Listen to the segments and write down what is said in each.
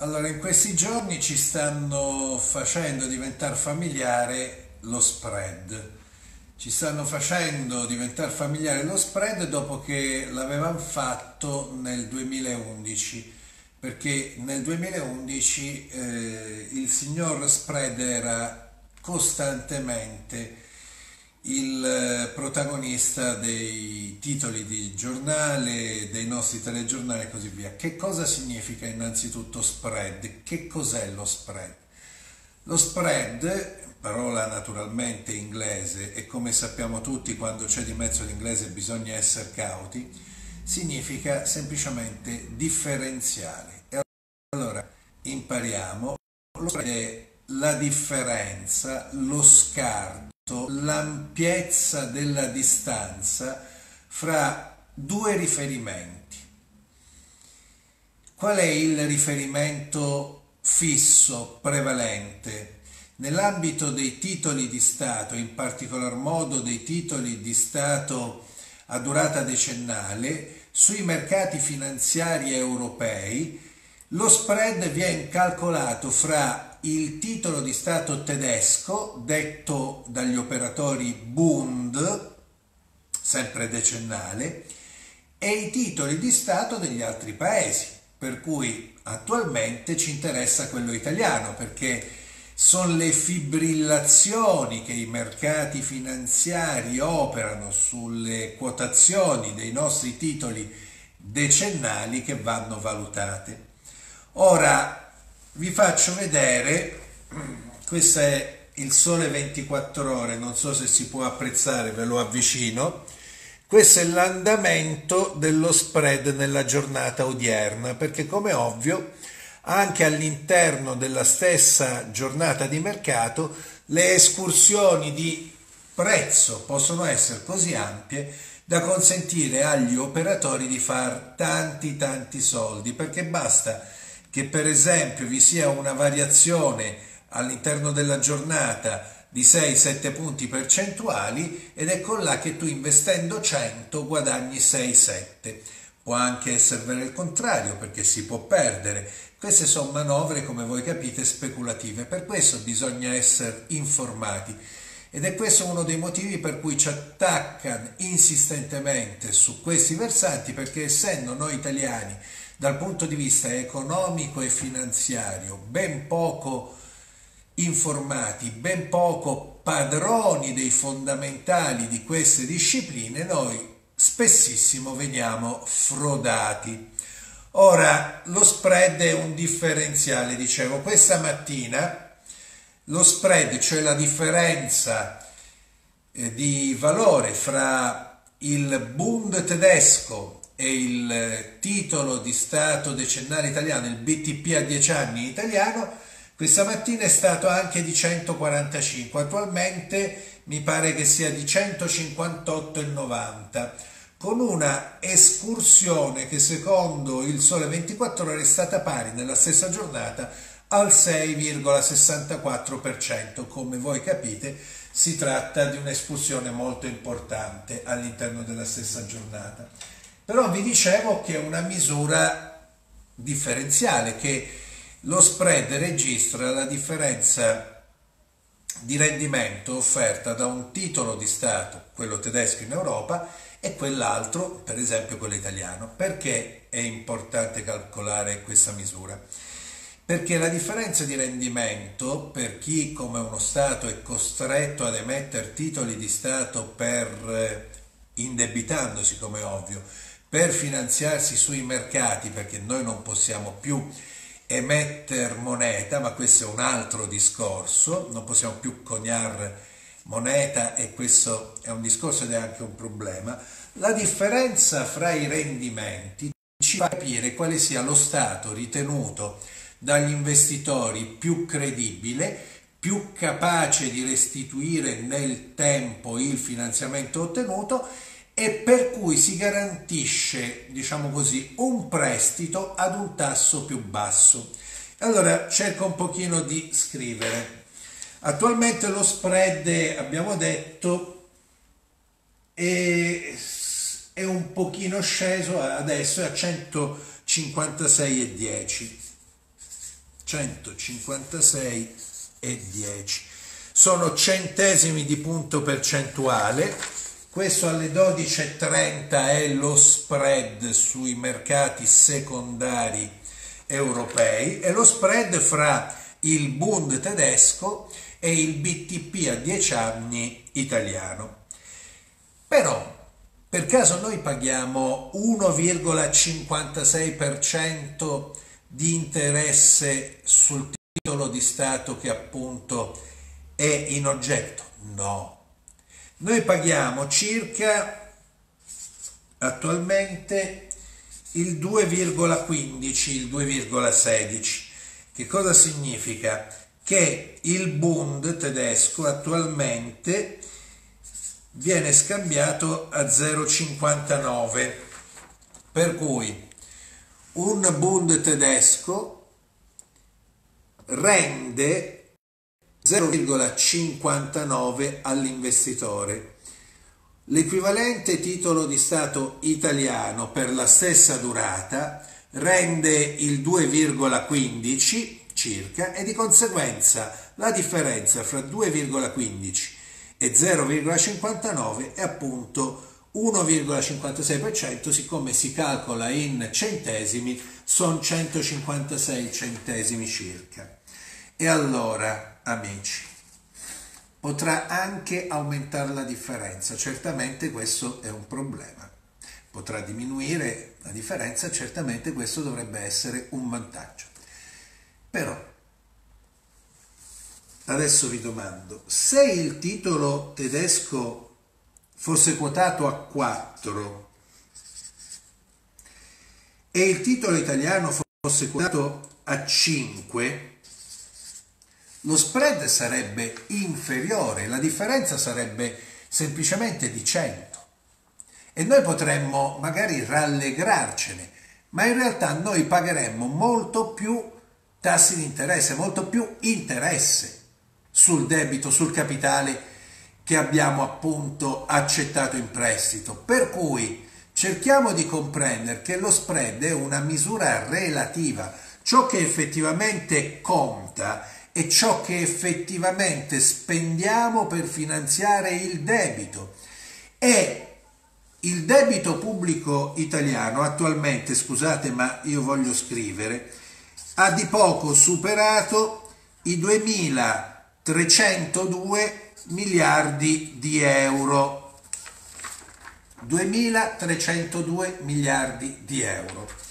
Allora, in questi giorni ci stanno facendo diventare familiare lo spread. Ci stanno facendo diventare familiare lo spread dopo che l'avevamo fatto nel 2011, perché nel 2011 eh, il signor spread era costantemente il eh, protagonista dei titoli di giornale, dei nostri telegiornali e così via. Che cosa significa innanzitutto spread? Che cos'è lo spread? Lo spread, parola naturalmente inglese e come sappiamo tutti quando c'è di mezzo l'inglese bisogna essere cauti, significa semplicemente differenziale. E allora impariamo, lo spread è la differenza, lo scarto l'ampiezza della distanza fra due riferimenti. Qual è il riferimento fisso, prevalente? Nell'ambito dei titoli di Stato, in particolar modo dei titoli di Stato a durata decennale, sui mercati finanziari europei, lo spread viene calcolato fra il titolo di Stato tedesco, detto dagli operatori Bund, sempre decennale, e i titoli di Stato degli altri paesi, per cui attualmente ci interessa quello italiano, perché sono le fibrillazioni che i mercati finanziari operano sulle quotazioni dei nostri titoli decennali che vanno valutate. Ora, vi faccio vedere questo è il sole 24 ore non so se si può apprezzare ve lo avvicino. Questo è l'andamento dello spread nella giornata odierna perché come ovvio anche all'interno della stessa giornata di mercato le escursioni di prezzo possono essere così ampie da consentire agli operatori di fare tanti tanti soldi perché basta che per esempio vi sia una variazione all'interno della giornata di 6-7 punti percentuali ed ecco là che tu investendo 100 guadagni 6-7. Può anche essere vero il contrario perché si può perdere. Queste sono manovre, come voi capite, speculative. Per questo bisogna essere informati. Ed è questo uno dei motivi per cui ci attaccano insistentemente su questi versanti, perché essendo noi italiani dal punto di vista economico e finanziario ben poco informati, ben poco padroni dei fondamentali di queste discipline, noi spessissimo veniamo frodati. Ora, lo spread è un differenziale, dicevo, questa mattina lo spread, cioè la differenza eh, di valore fra il Bund tedesco e il titolo di Stato decennale italiano, il BTP a 10 anni italiano, questa mattina è stato anche di 145, attualmente mi pare che sia di 158,90 con una escursione che secondo il Sole 24 ore è stata pari nella stessa giornata al 6,64%. Come voi capite si tratta di un'escursione molto importante all'interno della stessa giornata. Però vi dicevo che è una misura differenziale, che lo spread registra la differenza di rendimento offerta da un titolo di Stato, quello tedesco in Europa, e quell'altro, per esempio quello italiano. Perché è importante calcolare questa misura? Perché la differenza di rendimento per chi come uno Stato è costretto ad emettere titoli di Stato per eh, indebitandosi come ovvio, per finanziarsi sui mercati, perché noi non possiamo più emettere moneta, ma questo è un altro discorso, non possiamo più coniare moneta e questo è un discorso ed è anche un problema, la differenza fra i rendimenti ci fa capire quale sia lo stato ritenuto dagli investitori più credibile, più capace di restituire nel tempo il finanziamento ottenuto e per cui si garantisce, diciamo così, un prestito ad un tasso più basso. Allora cerco un pochino di scrivere. Attualmente lo spread, abbiamo detto, è, è un pochino sceso, adesso è a 156,10. 156 e 10. Sono centesimi di punto percentuale. Questo alle 12.30 è lo spread sui mercati secondari europei e lo spread fra il Bund tedesco e il BTP a 10 anni italiano. Però per caso noi paghiamo 1,56% di interesse sul titolo di Stato che appunto è in oggetto? No. Noi paghiamo circa attualmente il 2,15, il 2,16. Che cosa significa? Che il Bund tedesco attualmente viene scambiato a 0,59 per cui un Bund tedesco rende 0,59 all'investitore. L'equivalente titolo di Stato italiano per la stessa durata rende il 2,15 circa e di conseguenza la differenza fra 2,15 e 0,59 è appunto 1,56%, siccome si calcola in centesimi, sono 156 centesimi circa. E allora, amici, potrà anche aumentare la differenza, certamente questo è un problema. Potrà diminuire la differenza, certamente questo dovrebbe essere un vantaggio. Però Adesso vi domando, se il titolo tedesco fosse quotato a 4 e il titolo italiano fosse quotato a 5, lo spread sarebbe inferiore, la differenza sarebbe semplicemente di 100 e noi potremmo magari rallegrarcene, ma in realtà noi pagheremmo molto più tassi di interesse, molto più interesse sul debito, sul capitale che abbiamo appunto accettato in prestito. Per cui cerchiamo di comprendere che lo spread è una misura relativa, ciò che effettivamente conta è ciò che effettivamente spendiamo per finanziare il debito. E il debito pubblico italiano attualmente, scusate ma io voglio scrivere, ha di poco superato i 2000 302 miliardi di euro. 2.302 miliardi di euro.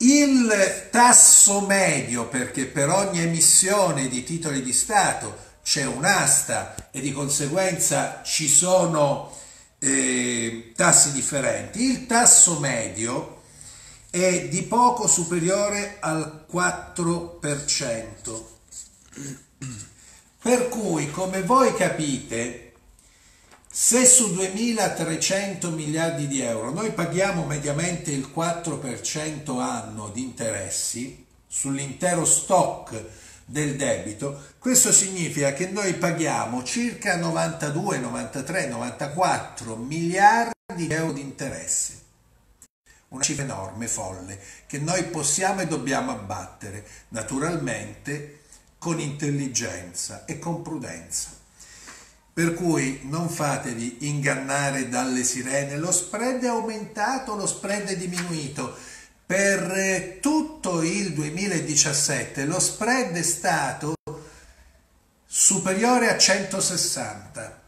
Il tasso medio, perché per ogni emissione di titoli di Stato c'è un'asta e di conseguenza ci sono eh, tassi differenti, il tasso medio è di poco superiore al 4%. Per cui, come voi capite, se su 2.300 miliardi di euro noi paghiamo mediamente il 4% anno di interessi sull'intero stock del debito, questo significa che noi paghiamo circa 92, 93, 94 miliardi di euro di interesse. Una cifra enorme, folle, che noi possiamo e dobbiamo abbattere. Naturalmente con intelligenza e con prudenza. Per cui non fatevi ingannare dalle sirene, lo spread è aumentato, lo spread è diminuito. Per tutto il 2017 lo spread è stato superiore a 160,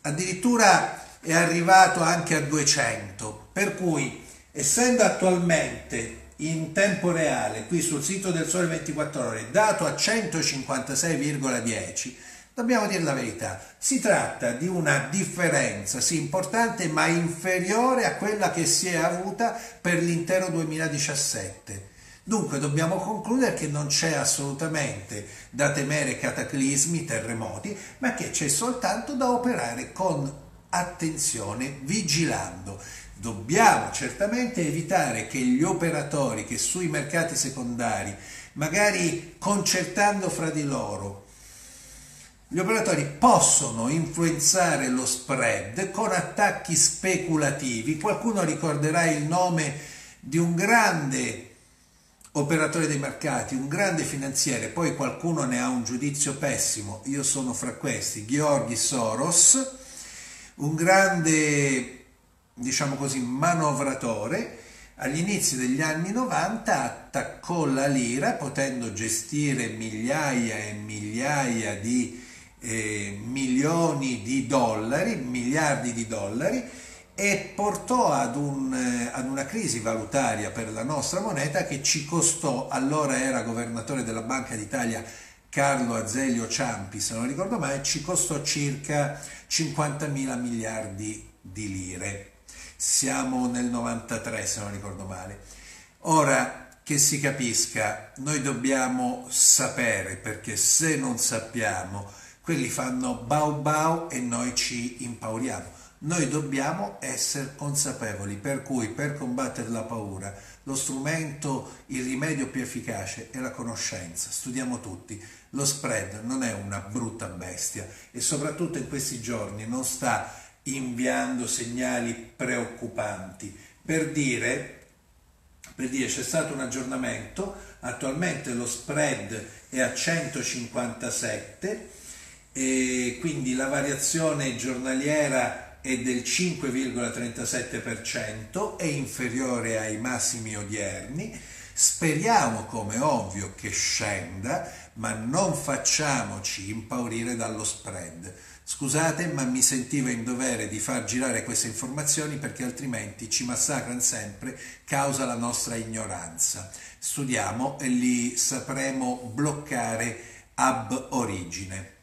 addirittura è arrivato anche a 200, per cui essendo attualmente in tempo reale qui sul sito del Sole 24 Ore dato a 156,10 dobbiamo dire la verità si tratta di una differenza sì importante ma inferiore a quella che si è avuta per l'intero 2017 Dunque dobbiamo concludere che non c'è assolutamente da temere cataclismi, terremoti, ma che c'è soltanto da operare con attenzione, vigilando. Dobbiamo certamente evitare che gli operatori che sui mercati secondari, magari concertando fra di loro, gli operatori possono influenzare lo spread con attacchi speculativi. Qualcuno ricorderà il nome di un grande operatore dei mercati, un grande finanziere, poi qualcuno ne ha un giudizio pessimo, io sono fra questi, Gheorghi Soros, un grande, diciamo così, manovratore, agli inizi degli anni 90 attaccò la lira potendo gestire migliaia e migliaia di eh, milioni di dollari, miliardi di dollari e portò ad, un, eh, ad, una crisi valutaria per la nostra moneta che ci costò, allora era governatore della Banca d'Italia Carlo Azeglio Ciampi, se non ricordo mai, ci costò circa 50 mila miliardi di lire. Siamo nel 93, se non ricordo male. Ora, che si capisca, noi dobbiamo sapere, perché se non sappiamo, quelli fanno bau bau e noi ci impauriamo. Noi dobbiamo essere consapevoli, per cui per combattere la paura lo strumento, il rimedio più efficace è la conoscenza. Studiamo tutti. Lo spread non è una brutta bestia e soprattutto in questi giorni non sta inviando segnali preoccupanti. Per dire, per dire c'è stato un aggiornamento, attualmente lo spread è a 157 e quindi la variazione giornaliera è del 5,37%, è inferiore ai massimi odierni. Speriamo, come ovvio, che scenda, ma non facciamoci impaurire dallo spread. Scusate, ma mi sentivo in dovere di far girare queste informazioni perché altrimenti ci massacrano sempre causa la nostra ignoranza. Studiamo e li sapremo bloccare ab origine.